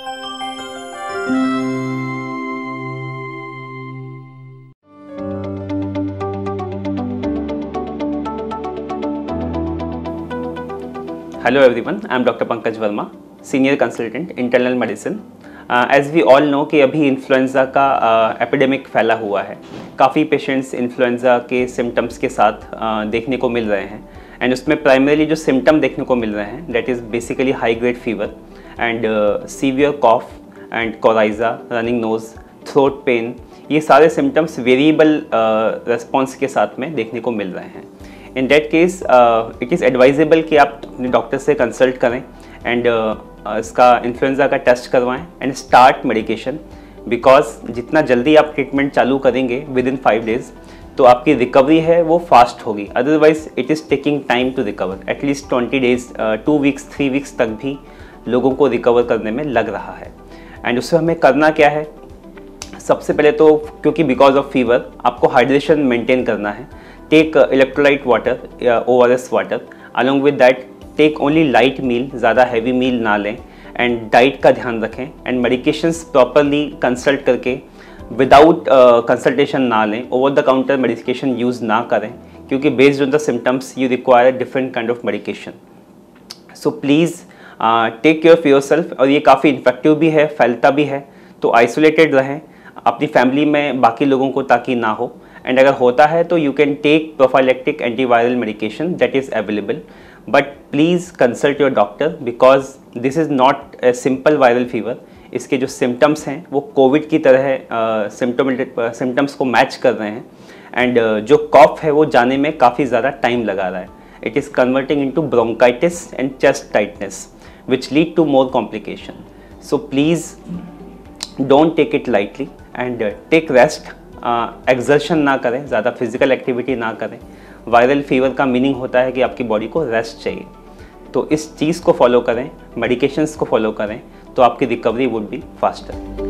Hello everyone, I am Dr. Pankaj Verma, Senior Consultant, Internal Medicine. As we all know कि अभी influenza का epidemic uh, फैला हुआ है काफ़ी पेशेंट्स इन्फ्लुएंज़ा के सिम्टम्स के साथ uh, देखने को मिल रहे हैं एंड उसमें प्राइमरीली जो सिम्टम देखने को मिल रहे हैं that is basically high grade fever and severe cough and coryza running nose throat pain ये सारे सिम्टम्स वेरिएबल रेस्पॉन्स के साथ में देखने को मिल रहे हैं। In that case it is advisable कि आप अपने डॉक्टर से कंसल्ट करें एंड uh, इसका इन्फ्लुएंजा का टेस्ट करवाएँ एंड स्टार्ट मेडिकेशन बिकॉज़ जितना जल्दी आप ट्रीटमेंट चालू करेंगे विद इन फाइव डेज़ तो आपकी रिकवरी है वो फास्ट होगी। Otherwise it is taking time to recover at least twenty days two weeks three weeks तक भी लोगों को रिकवर करने में लग रहा है। एंड उससे हमें करना क्या है? सबसे पहले तो क्योंकि बिकॉज़ ऑफ़ फीवर आपको हाइड्रेशन मेंटेन करना है। Take electrolyte water O R S water along with that take only light meal ज़्यादा हैवी मील ना लें। एंड डाइट का ध्यान रखें। एंड मेडिकेशंस प्रॉपरली कंसल्ट करके विदाउट कंसल्टेशन ना लें। Over the counter medication use ना करें। क्योंकि based on the symptoms you require different kind of medication so please take care of yourself और ये काफ़ी इन्फेक्टिव भी है फैलता भी है तो आइसोलेटेड रहें अपनी फैमिली में बाकी लोगों को ताकि ना हो एंड अगर होता है तो you can take prophylactic antiviral medication that is available but please consult your doctor because this is not a simple viral fever इसके जो सिम्टम्स हैं वो कोविड की तरह सिम्टम्स को मैच कर रहे हैं एंड uh, जो कॉफ है वो जाने में काफ़ी ज़्यादा टाइम लगा रहा है। It is converting into bronchitis and chest tightness which lead to more complication so please don't take it lightly and take rest exertion ना करें, ज़्यादा फ़िज़िकल एक्टिविटी ना करें. वायरल फीवर का मीनिंग होता है कि आपकी बॉडी को रेस्ट चाहिए। तो इस चीज़ को फॉलो करें मेडिकेशंस को फॉलो करें तो आपकी रिकवरी वुड बी फास्टर